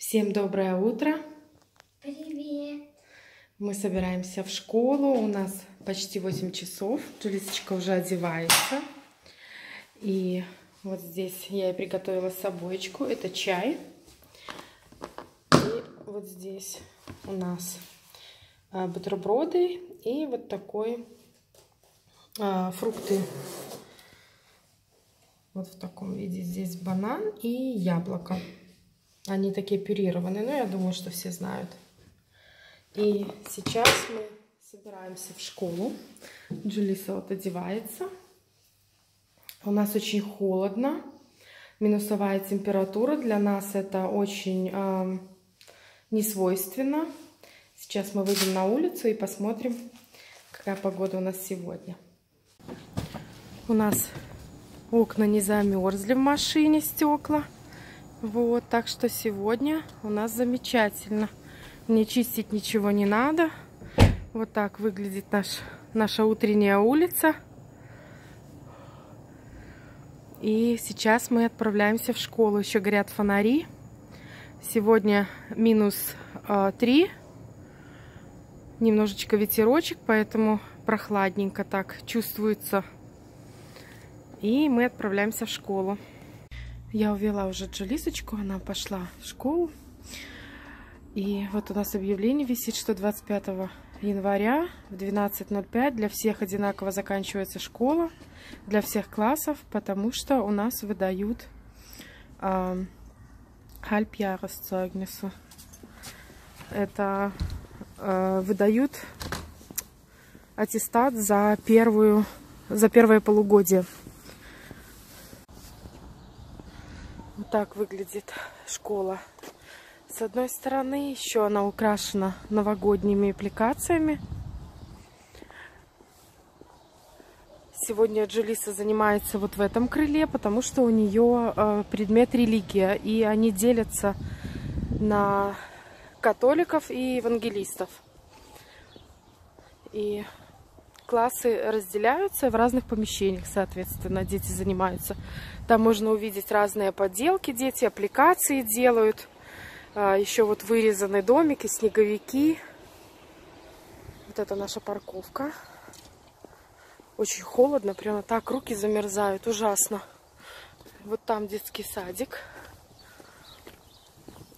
Всем доброе утро. Привет. Мы собираемся в школу. У нас почти 8 часов. Джулисочка уже одевается. И вот здесь я и приготовила собойчку. Это чай. И вот здесь у нас а, бутерброды и вот такой а, фрукты. Вот в таком виде. Здесь банан и яблоко. Они такие пюрированные, но я думаю, что все знают. И сейчас мы собираемся в школу. Джулиса вот одевается. У нас очень холодно. Минусовая температура. Для нас это очень э, несвойственно. Сейчас мы выйдем на улицу и посмотрим, какая погода у нас сегодня. У нас окна не замерзли в машине, стекла. Вот, так что сегодня у нас замечательно. Мне чистить ничего не надо. Вот так выглядит наш, наша утренняя улица. И сейчас мы отправляемся в школу. Еще горят фонари. Сегодня минус э, 3. Немножечко ветерочек, поэтому прохладненько так чувствуется. И мы отправляемся в школу. Я увела уже Джулисочку, она пошла в школу. И вот у нас объявление висит, что 25 января в 12.05 для всех одинаково заканчивается школа, для всех классов, потому что у нас выдают э. Это э, выдают аттестат за первую за первое полугодие. Так выглядит школа. С одной стороны, еще она украшена новогодними аппликациями. Сегодня Джулиса занимается вот в этом крыле, потому что у нее э, предмет религия, и они делятся на католиков и евангелистов. И классы разделяются в разных помещениях, соответственно, дети занимаются. Там можно увидеть разные поделки, дети аппликации делают. А, Еще вот вырезаны домики, снеговики. Вот это наша парковка. Очень холодно, прямо так руки замерзают, ужасно. Вот там детский садик.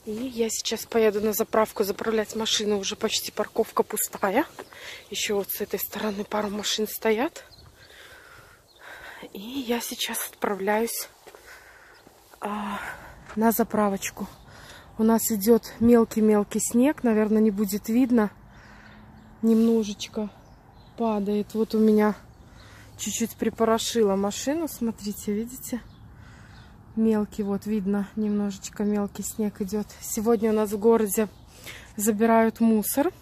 И я сейчас поеду на заправку заправлять машину. Уже почти парковка пустая. Еще вот с этой стороны пару машин стоят. И я сейчас отправляюсь а, на заправочку. У нас идет мелкий-мелкий снег. Наверное, не будет видно. Немножечко падает. Вот у меня чуть-чуть припорошила машину. Смотрите, видите? Мелкий, вот видно, немножечко мелкий снег идет. Сегодня у нас в городе забирают мусор,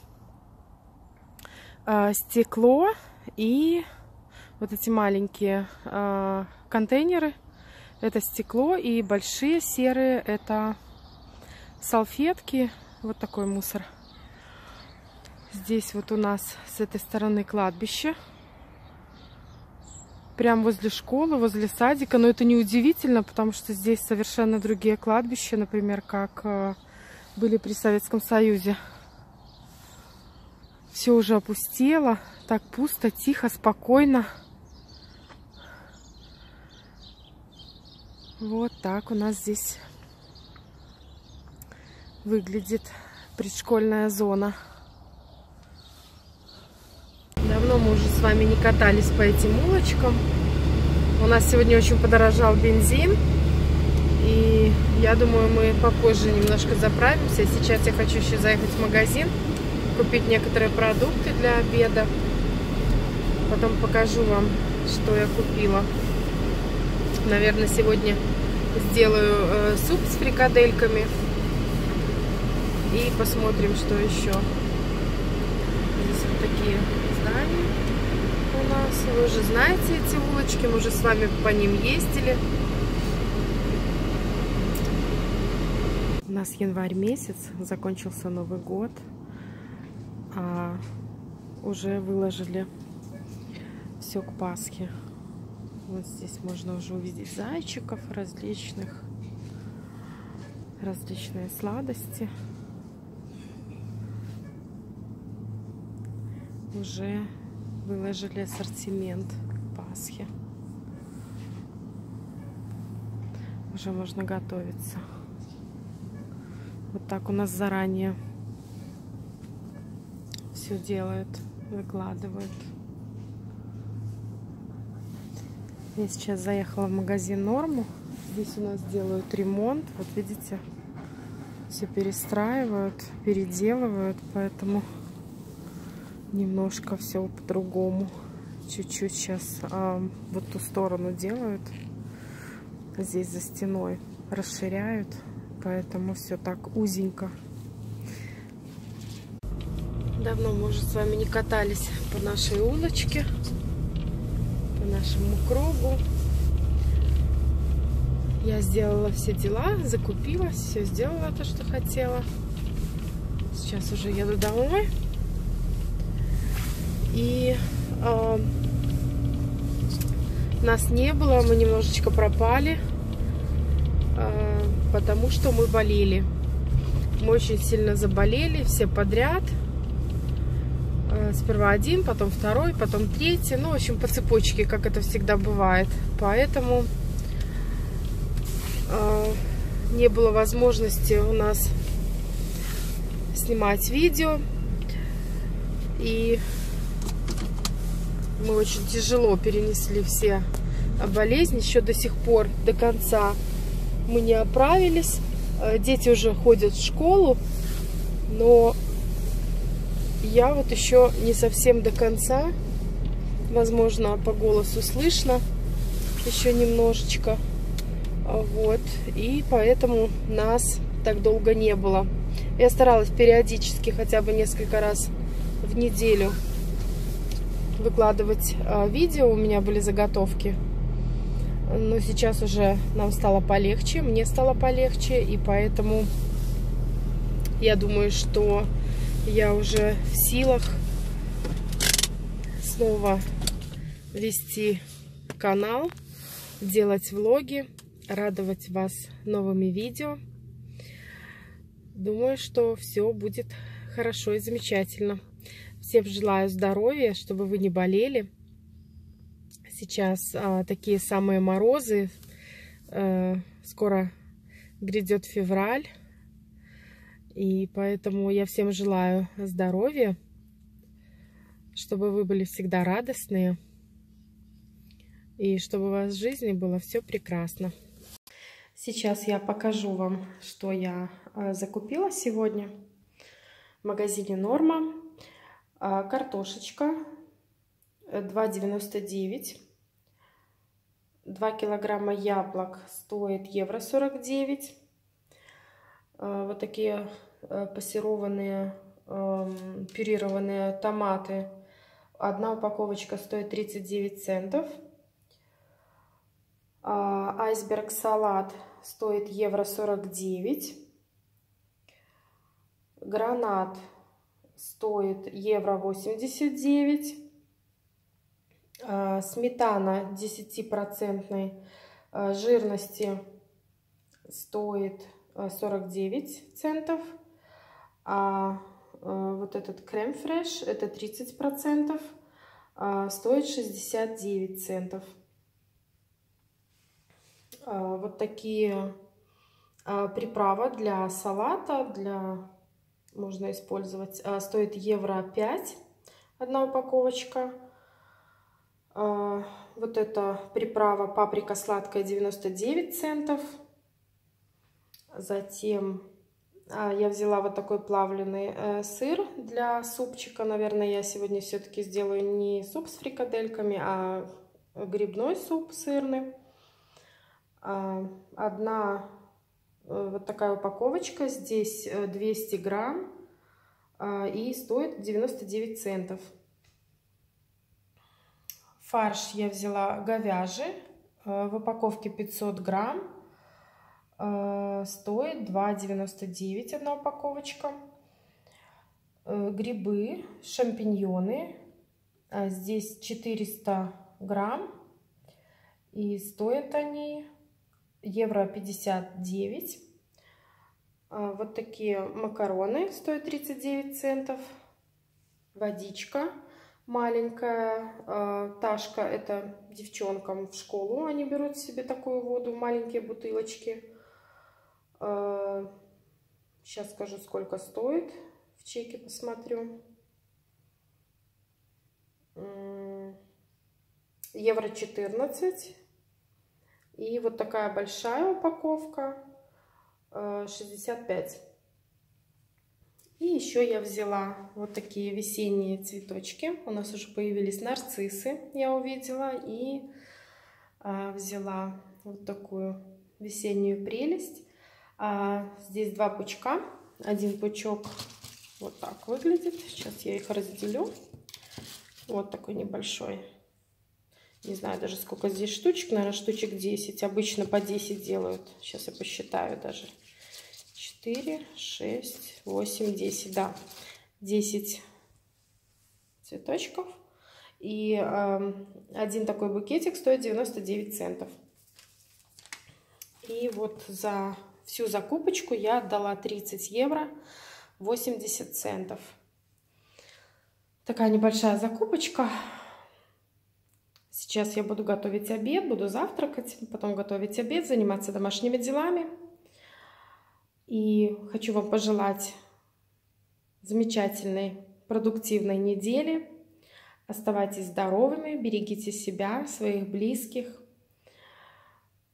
э, стекло и вот эти маленькие э, контейнеры. Это стекло и большие серые это салфетки. Вот такой мусор. Здесь вот у нас с этой стороны кладбище прямо возле школы, возле садика. Но это не удивительно, потому что здесь совершенно другие кладбища, например, как э, были при Советском Союзе. Все уже опустело, так пусто, тихо, спокойно. Вот так у нас здесь выглядит предшкольная зона. Давно мы уже с вами не катались по этим улочкам. У нас сегодня очень подорожал бензин. И я думаю, мы попозже немножко заправимся. Сейчас я хочу еще заехать в магазин, купить некоторые продукты для обеда. Потом покажу вам, что я купила. Наверное, сегодня сделаю э, суп с фрикадельками. И посмотрим, что еще. Здесь вот такие нас. Вы уже знаете эти улочки, мы уже с вами по ним ездили. У нас январь месяц, закончился Новый год. А уже выложили все к Пасхе. Вот здесь можно уже увидеть зайчиков различных. различные сладости. Уже выложили ассортимент Пасхи. Уже можно готовиться. Вот так у нас заранее все делают, выкладывают. Я сейчас заехала в магазин Норму. Здесь у нас делают ремонт. Вот видите, все перестраивают, переделывают, поэтому немножко все по-другому. Чуть-чуть сейчас а, вот ту сторону делают. Здесь за стеной расширяют, поэтому все так узенько. Давно мы уже с вами не катались по нашей улочке, по нашему кругу. Я сделала все дела, закупилась, все сделала то, что хотела. Сейчас уже еду домой. И э, нас не было, мы немножечко пропали, э, потому что мы болели. Мы очень сильно заболели, все подряд. Э, сперва один, потом второй, потом третий. Ну, в общем, по цепочке, как это всегда бывает. Поэтому э, не было возможности у нас снимать видео. И мы очень тяжело перенесли все болезни. Еще до сих пор, до конца мы не оправились. Э, дети уже ходят в школу, но я вот еще не совсем до конца. Возможно, по голосу слышно еще немножечко. А вот. И поэтому нас так долго не было. Я старалась периодически, хотя бы несколько раз в неделю выкладывать а, видео. У меня были заготовки. Но сейчас уже нам стало полегче, мне стало полегче. И поэтому я думаю, что я уже в силах снова вести канал, делать влоги, радовать вас новыми видео. Думаю, что все будет хорошо и замечательно. Всем желаю здоровья, чтобы вы не болели. Сейчас а, такие самые морозы. А, скоро грядет февраль. И поэтому я всем желаю здоровья, чтобы вы были всегда радостные, и чтобы у вас в жизни было все прекрасно. Сейчас я покажу вам, что я э, закупила сегодня в магазине Норма. А, картошечка 2,99. 2 килограмма яблок стоит евро 49 Э, вот такие э, пассерованные, эм, пюрированные томаты. Одна упаковочка стоит 39 центов. А, айсберг салат стоит евро 49. Гранат стоит евро 89. А, сметана 10% э, жирности стоит 49 центов. А вот этот крем фреш, это 30 процентов, а, стоит 69 центов. А, вот такие а, приправы для салата, для можно использовать, стоит евро 5 одна упаковочка. Вот эта приправа паприка сладкая 99 центов. Затем а, я взяла вот такой плавленый э, сыр для супчика. Наверное, я сегодня все-таки сделаю не суп с фрикадельками, а грибной суп сырный. А, одна вот такая упаковочка. Здесь 200 э, грамм а, и стоит 99 центов. Фарш я взяла говяжий в упаковке 500 грамм Э, стоит 2,99 одна упаковочка. Э, грибы, шампиньоны. Э, здесь 400 грамм. И стоят они евро 59. А, вот такие макароны стоят 39 центов. Водичка маленькая. А, Ташка это девчонкам в школу. Они берут себе такую воду, маленькие бутылочки. Сейчас скажу, сколько стоит. В чеке посмотрю. Евро 14. И вот такая большая упаковка 65. Э, И еще я взяла вот такие весенние цветочки. У нас уже появились нарциссы, я увидела. И а, взяла вот такую весеннюю прелесть. А, здесь два пучка. Один пучок вот так выглядит. Сейчас я их разделю. Вот такой небольшой. Не знаю даже сколько здесь штучек. Наверное, штучек 10. Обычно по 10 делают. Сейчас я посчитаю даже. 4, 6, 8, 10. Да, 10 цветочков. И э, один такой букетик стоит 99 центов. И вот за всю закупочку я отдала 30 евро 80 центов. Такая небольшая закупочка. Сейчас я буду готовить обед, буду завтракать, потом готовить обед, заниматься домашними делами. И хочу вам пожелать замечательной, продуктивной недели. Оставайтесь здоровыми, берегите себя, своих близких.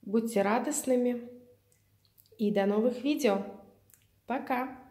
Будьте радостными. И до новых видео. Пока!